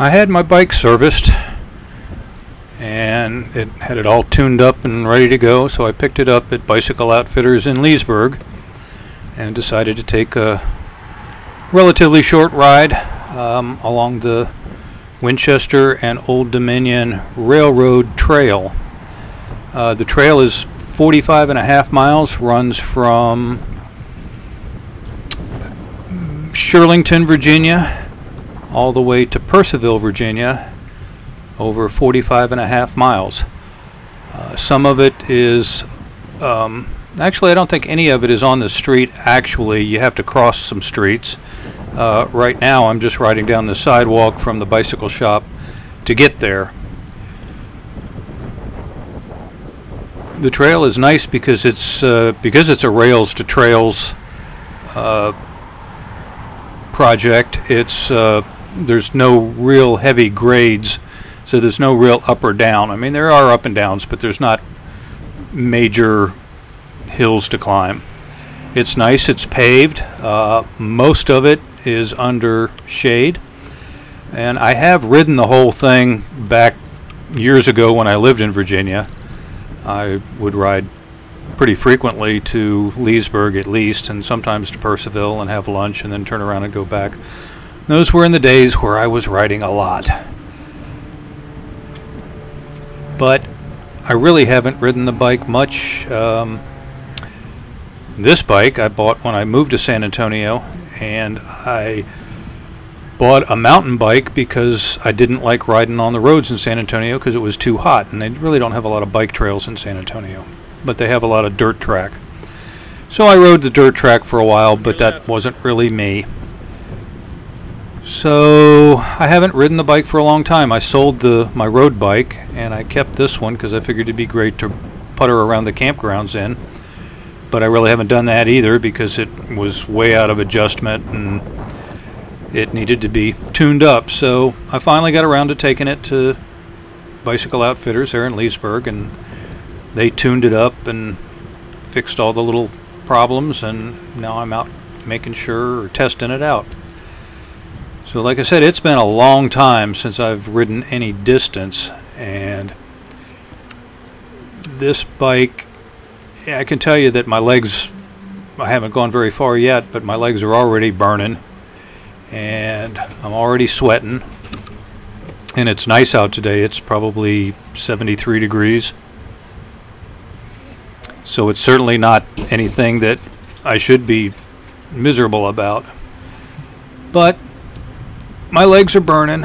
I had my bike serviced and it had it all tuned up and ready to go, so I picked it up at Bicycle Outfitters in Leesburg and decided to take a relatively short ride um, along the Winchester and Old Dominion Railroad Trail. Uh, the trail is 45 and a half miles, runs from Shirlington, Virginia, all the way to Purcellville, Virginia, over 45 and a half miles. Uh, some of it is, um, actually, I don't think any of it is on the street. Actually, you have to cross some streets. Uh, right now, I'm just riding down the sidewalk from the bicycle shop to get there. The trail is nice because it's uh, because it's a rails to trails uh, project. It's uh, there's no real heavy grades, so there's no real up or down. I mean, there are up and downs, but there's not major hills to climb. It's nice. It's paved. Uh, most of it is under shade, and I have ridden the whole thing back years ago when I lived in Virginia. I would ride pretty frequently to Leesburg at least, and sometimes to Purcellville and have lunch and then turn around and go back. Those were in the days where I was riding a lot. But I really haven't ridden the bike much. Um, this bike I bought when I moved to San Antonio, and I bought a mountain bike because I didn't like riding on the roads in San Antonio because it was too hot, and they really don't have a lot of bike trails in San Antonio, but they have a lot of dirt track. So I rode the dirt track for a while, but that wasn't really me. So I haven't ridden the bike for a long time. I sold the my road bike and I kept this one because I figured it'd be great to putter around the campgrounds in. But I really haven't done that either because it was way out of adjustment and it needed to be tuned up. So I finally got around to taking it to Bicycle Outfitters there in Leesburg, and they tuned it up and fixed all the little problems, and now I'm out making sure or testing it out. So, like I said, it's been a long time since I've ridden any distance, and this bike, I can tell you that my legs, I haven't gone very far yet, but my legs are already burning and I'm already sweating and it's nice out today. It's probably 73 degrees. So it's certainly not anything that I should be miserable about. But my legs are burning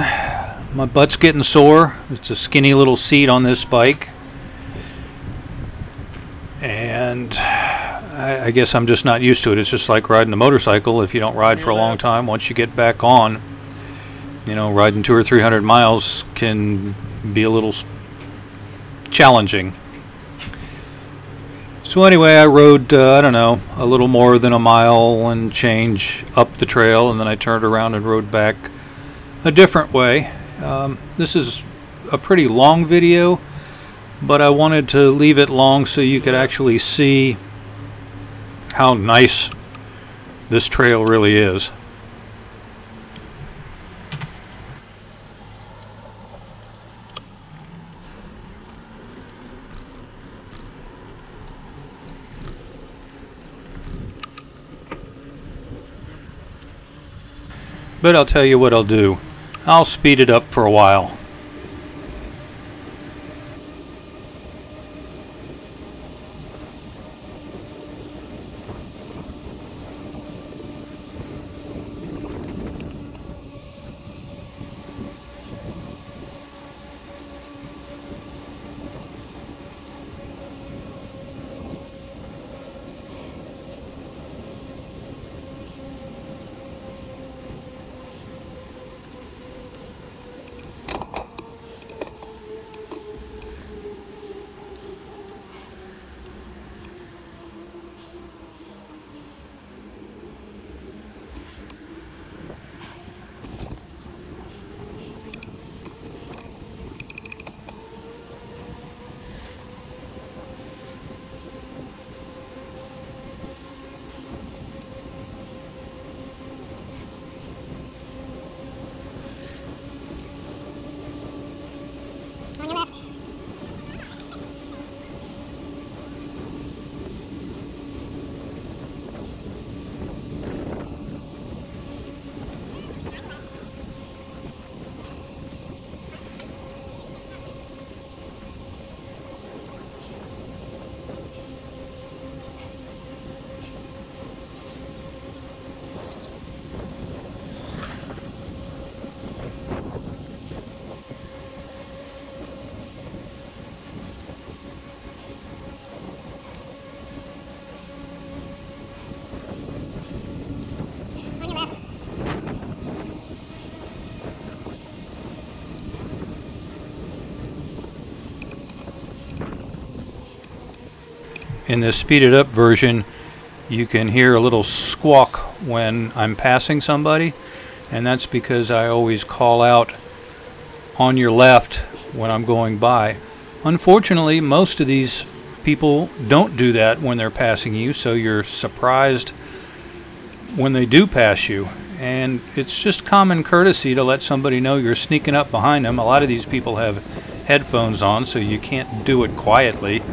my butt's getting sore it's a skinny little seat on this bike and I, I, guess I'm just not used to it. It's just like riding a motorcycle. If you don't ride for a long time, once you get back on, you know, riding two or three hundred miles can be a little challenging. So anyway, I rode, uh, I don't know, a little more than a mile and change up the trail, and then I turned around and rode back a different way. Um, this is a pretty long video, but I wanted to leave it long so you could actually see how nice this trail really is. But I'll tell you what I'll do. I'll speed it up for a while. In this speeded up version, you can hear a little squawk when I'm passing somebody, and that's because I always call out on your left when I'm going by. Unfortunately, most of these people don't do that when they're passing you, so you're surprised when they do pass you. And it's just common courtesy to let somebody know you're sneaking up behind them. A lot of these people have headphones on, so you can't do it quietly.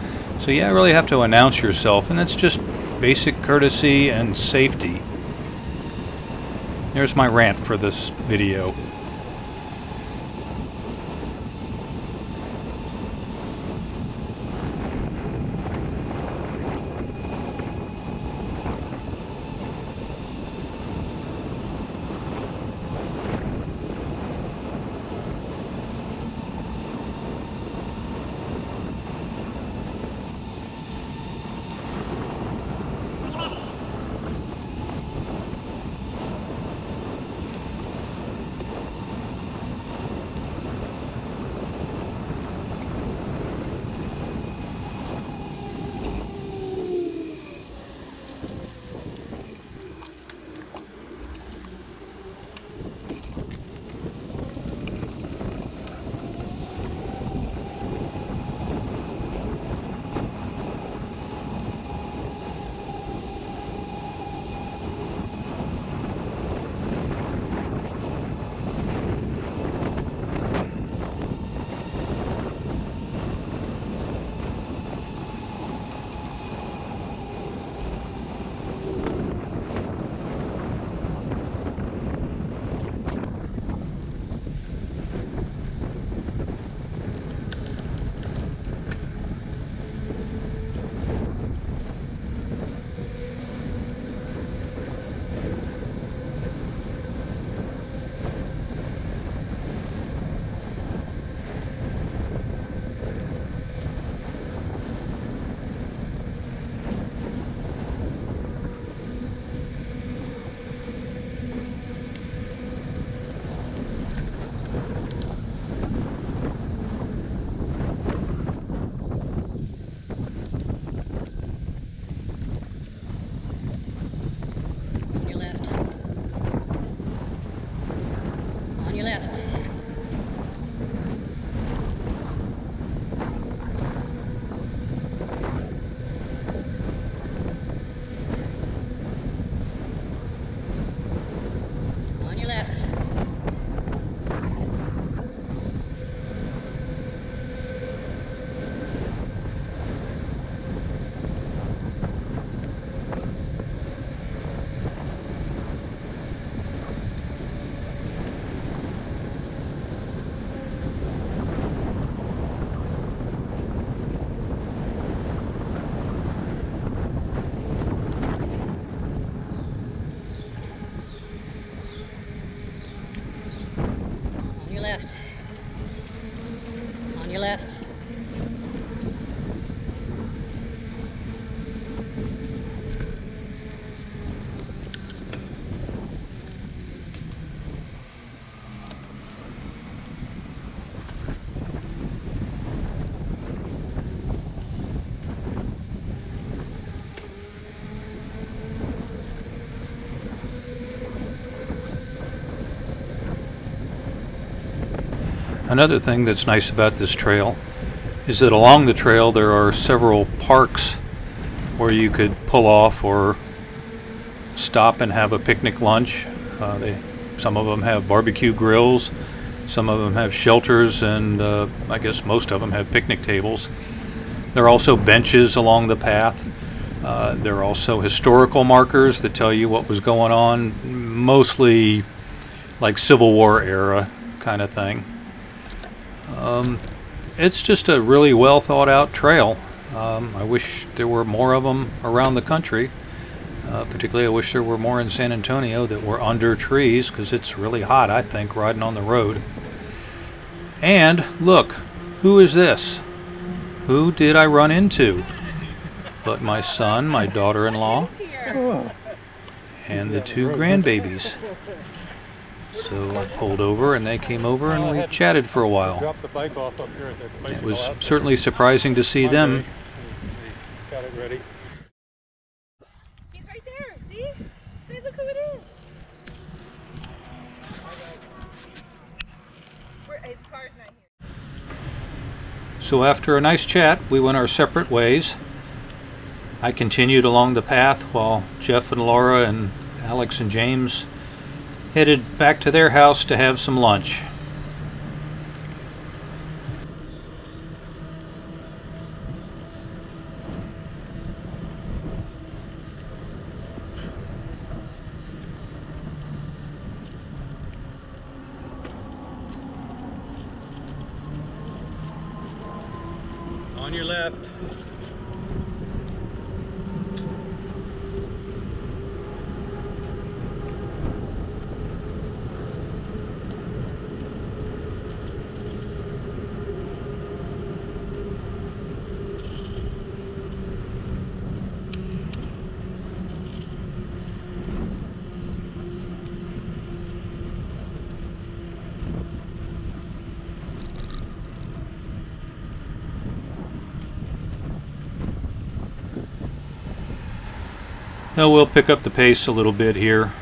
So yeah, you really have to announce yourself, and that's just basic courtesy and safety. There's my rant for this video. Left. On your left. Another thing that's nice about this trail is that along the trail there are several parks where you could pull off or stop and have a picnic lunch. Uh, they, some of them have barbecue grills, some of them have shelters, and uh, I guess most of them have picnic tables. There are also benches along the path. Uh, there are also historical markers that tell you what was going on, mostly like Civil War era kind of thing. Um, it's just a really well thought out trail. Um, I wish there were more of them around the country. Uh, particularly, I wish there were more in San Antonio that were under trees because it's really hot, I think, riding on the road. And look, who is this? Who did I run into? But my son, my daughter in law, and the two grandbabies. So I pulled over and they came over and we chatted for a while. Drop the bike off up here at that place. It was certainly surprising to see them. Get ready. He's right there. See? See, look who it is. Where, his car's not here. So after a nice chat, we went our separate ways. I continued along the path while Jeff and Laura and Alex and James headed back to their house to have some lunch. On your left. Now we'll pick up the pace a little bit here.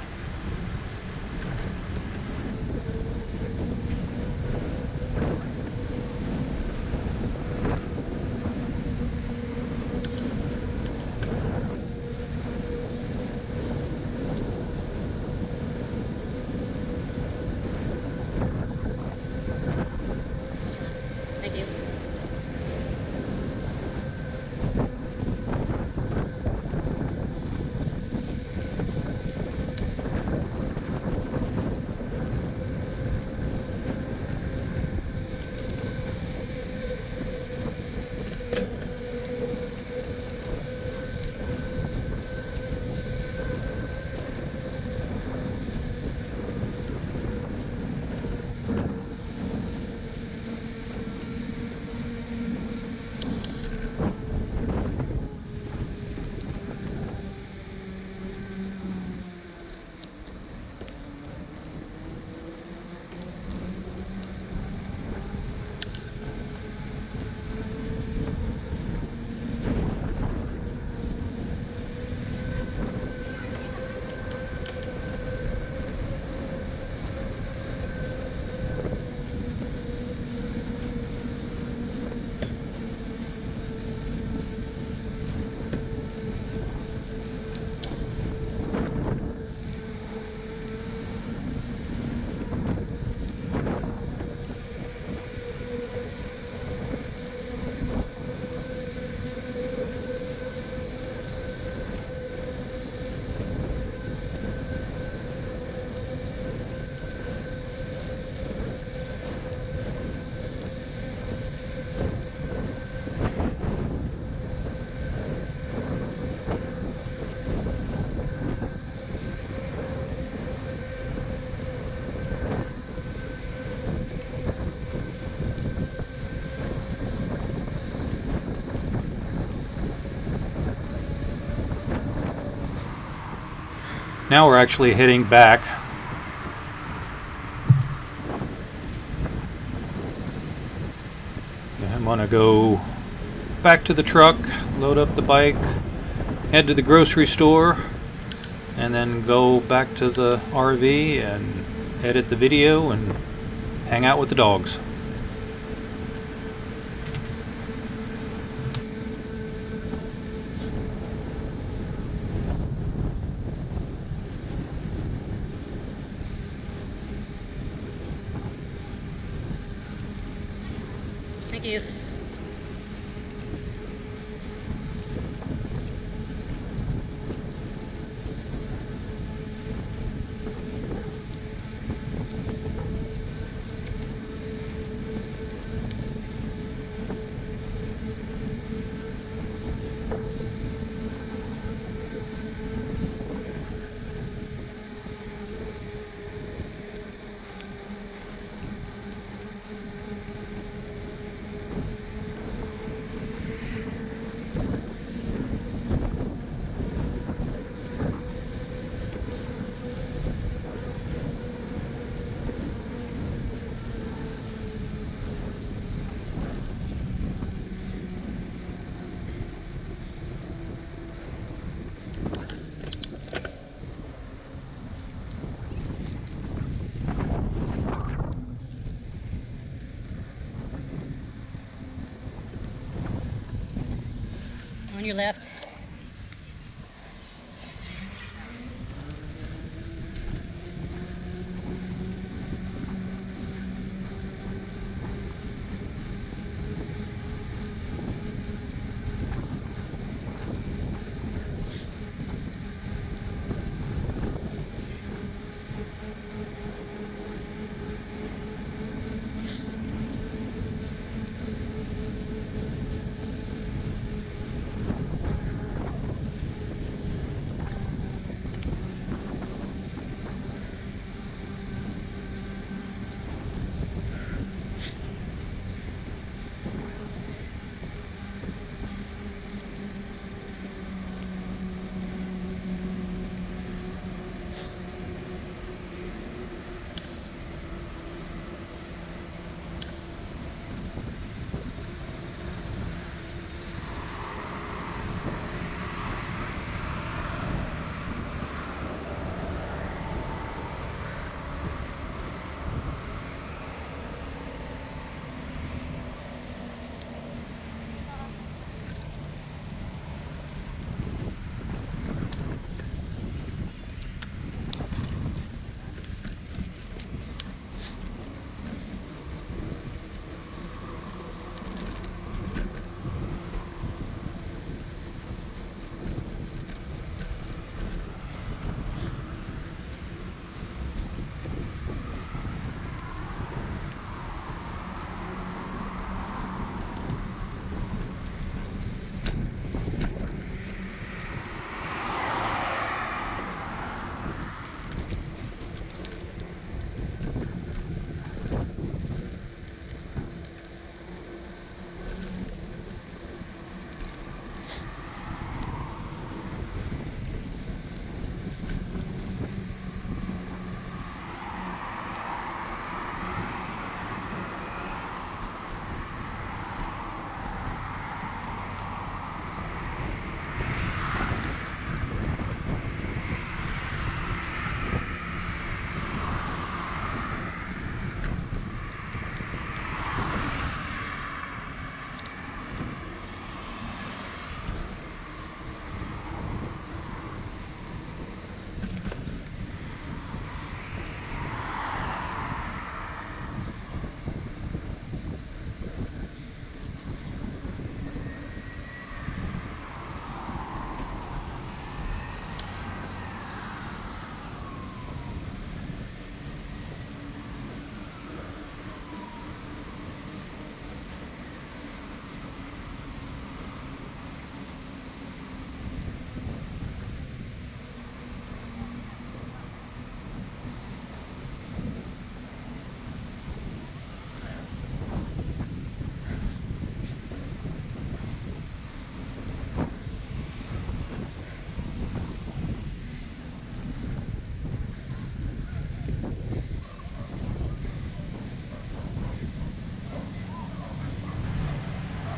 Now we're actually heading back. I'm gonna go back to the truck, load up the bike, head to the grocery store, and then go back to the RV and edit the video and hang out with the dogs. on your left,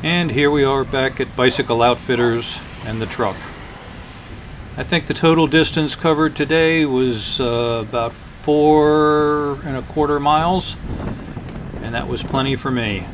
And here we are back at Bicycle Outfitters and the truck. I think the total distance covered today was uh, about four and a quarter miles, and that was plenty for me.